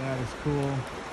That is cool.